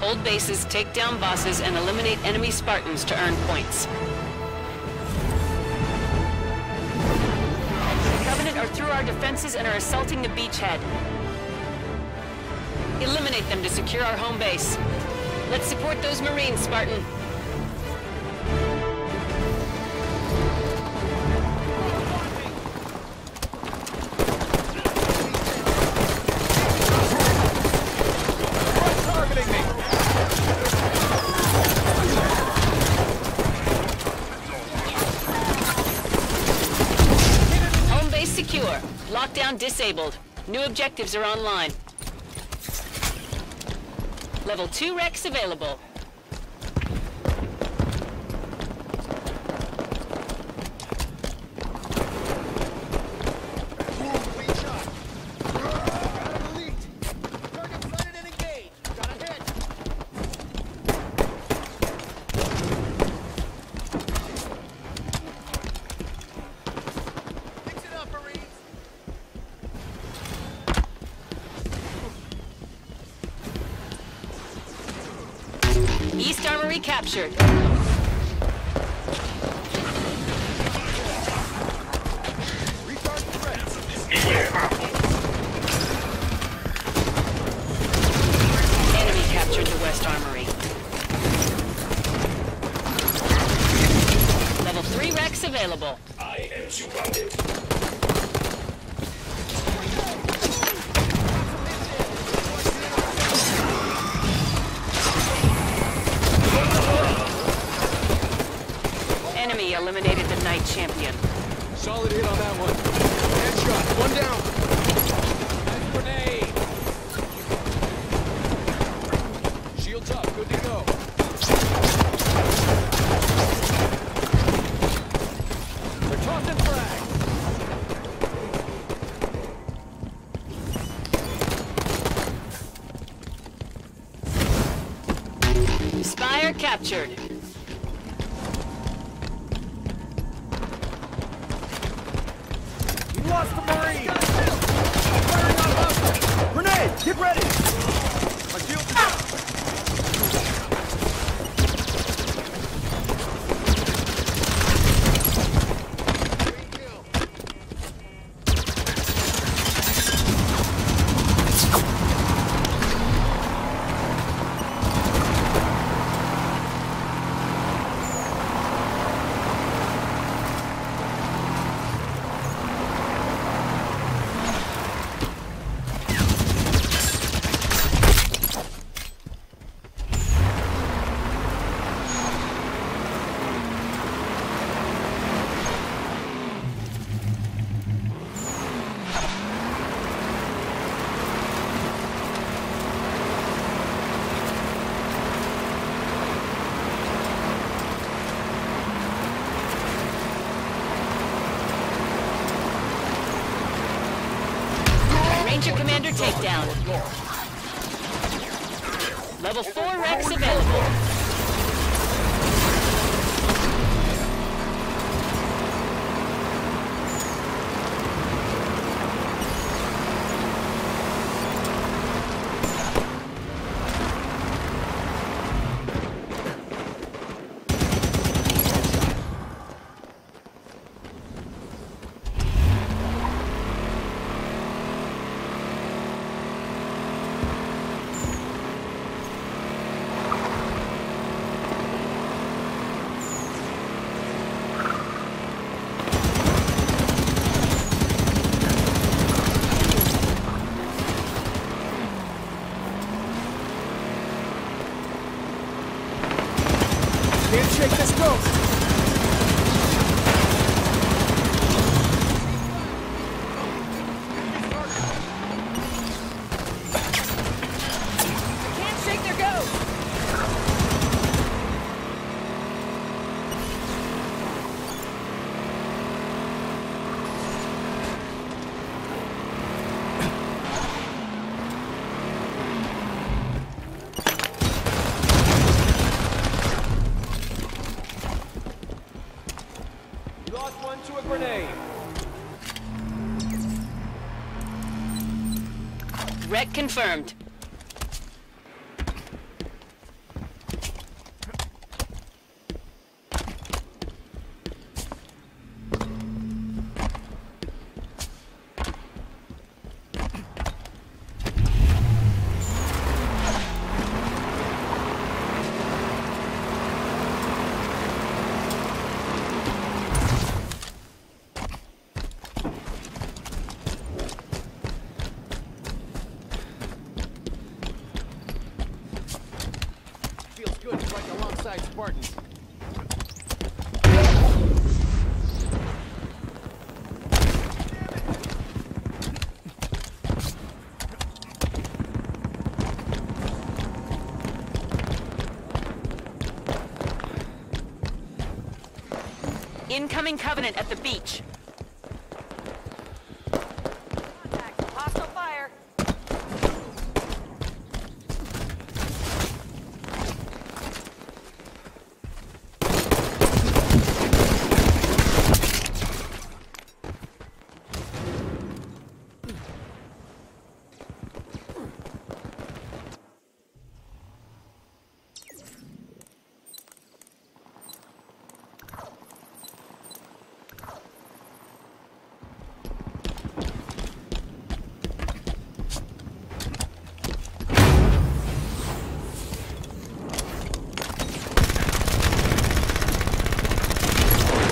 Hold bases, take down bosses, and eliminate enemy Spartans to earn points. The Covenant are through our defenses and are assaulting the beachhead. Eliminate them to secure our home base. Let's support those Marines, Spartan. Disabled. New objectives are online. Level 2 REQs available. Spire captured. We lost the Marine. Grenade. Get ready. Shake this ghost. Confirmed. Incoming Covenant at the beach. Contact. Hostile fire.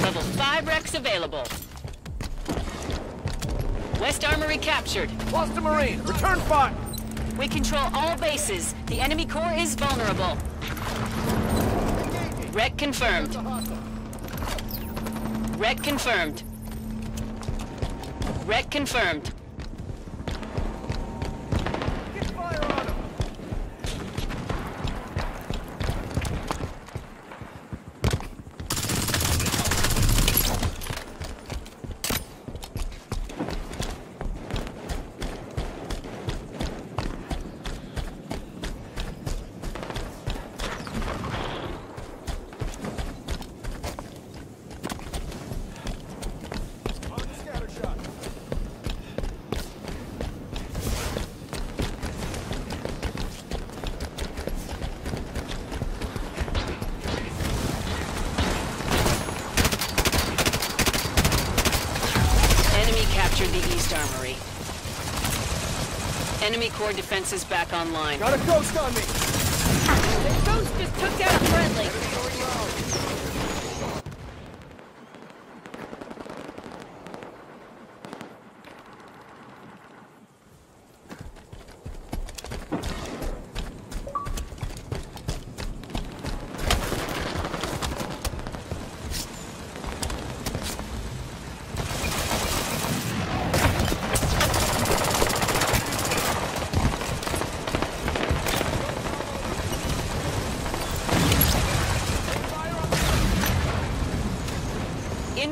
Level 5 REQs available. West Armory captured. Lost a Marine! Return fire! We control all bases. The enemy core is vulnerable. Wreck confirmed. Wreck confirmed. Wreck confirmed. Enemy core defenses back online. Got a ghost on me! The ghost just took down a friendly.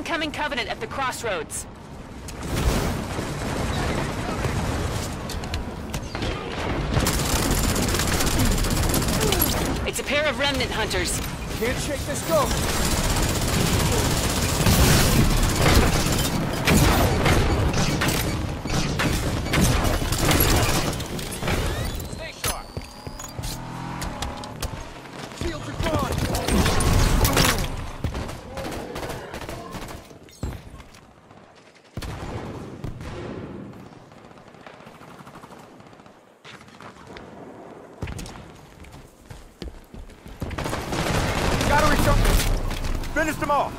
Incoming Covenant at the crossroads. It's a pair of remnant hunters. Can't shake this ghost! Finished them off!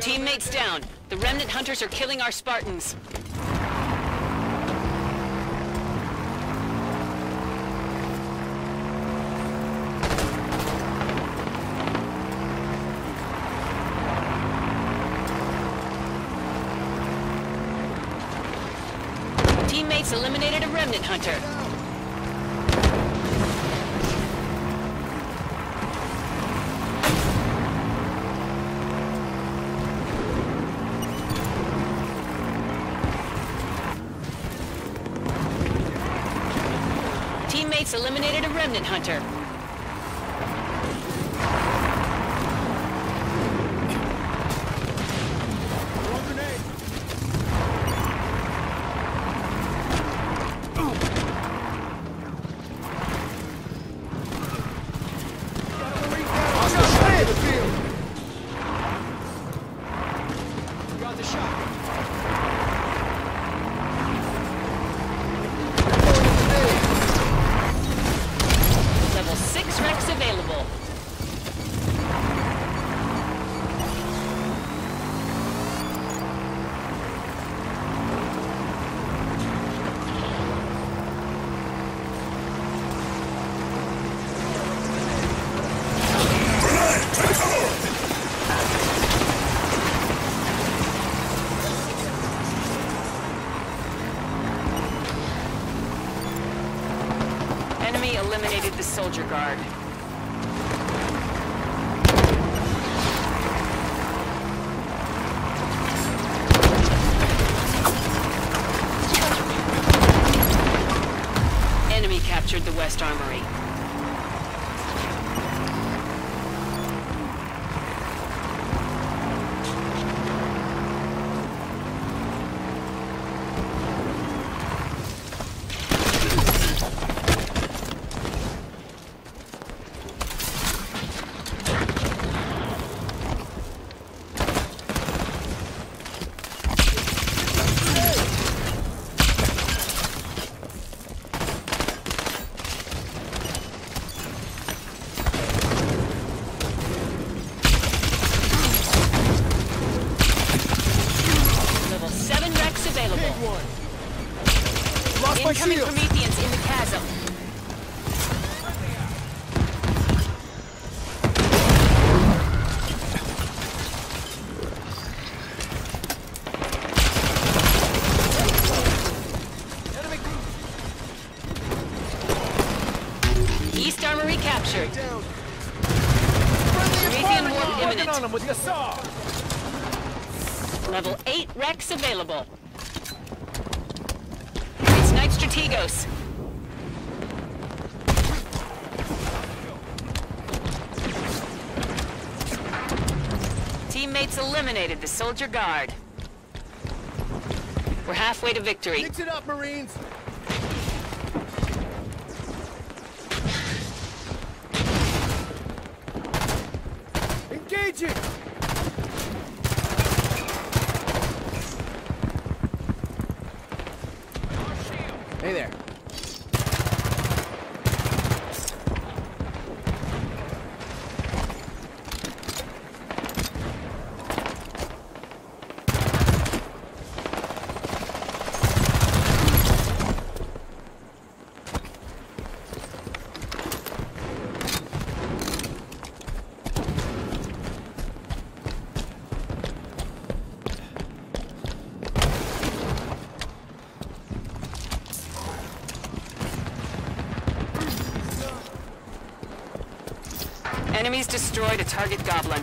Teammates down. The remnant hunters are killing our Spartans. Teammates eliminated a remnant hunter. Teammates eliminated a remnant hunter. Soldier guard. Enemy captured the West Armory. Soldier guard. We're halfway to victory. Mix it up, Marines! Engaging! Hey there. Enemies destroyed a target goblin.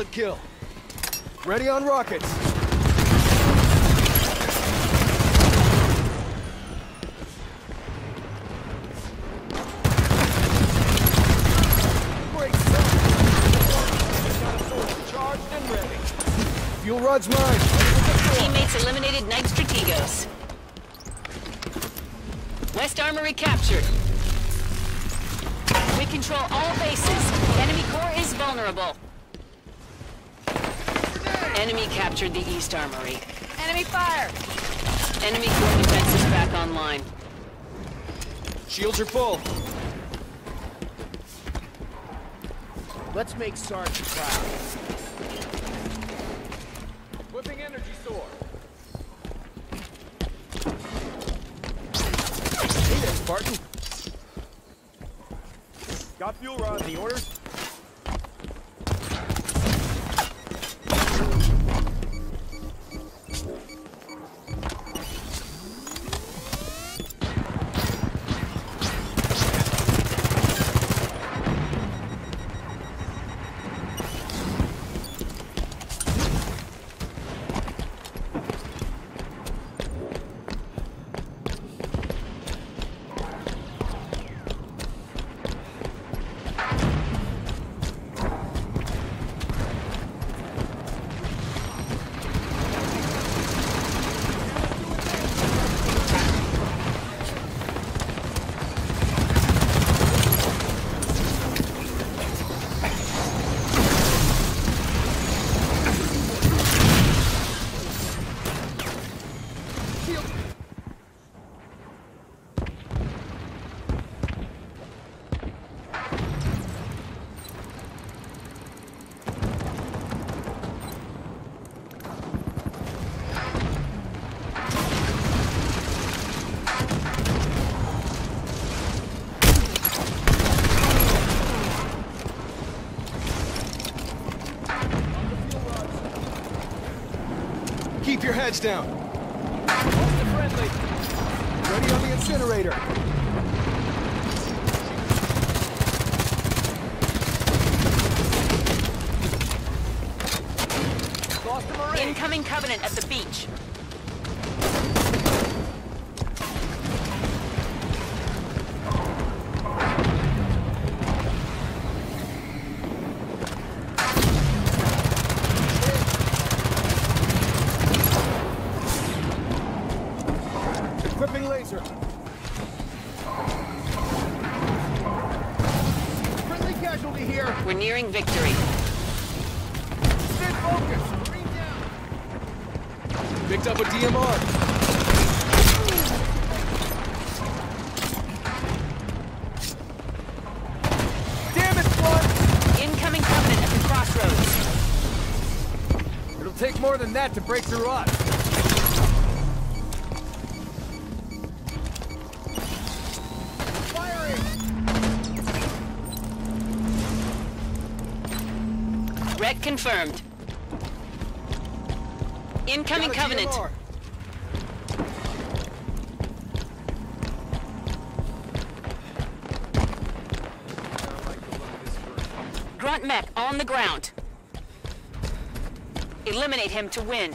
Solid kill. Ready on rockets! Fuel rod's mine. Teammates eliminated Knight Strategos. West Armory captured. We control all bases. Enemy core is vulnerable. Enemy captured the East Armory. Enemy fire. Enemy core defenses back online. Shields are full. Let's make Sarge proud. Whipping energy sword. Hey there, Spartan. Got fuel rod. Any orders? Badge down. friendly. Ready on the incinerator. Incoming Covenant at the beach. take more than that to break through us. Firing! Wreck confirmed. Incoming Covenant. DMR. Grunt mech on the ground. Eliminate him to win.